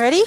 Ready?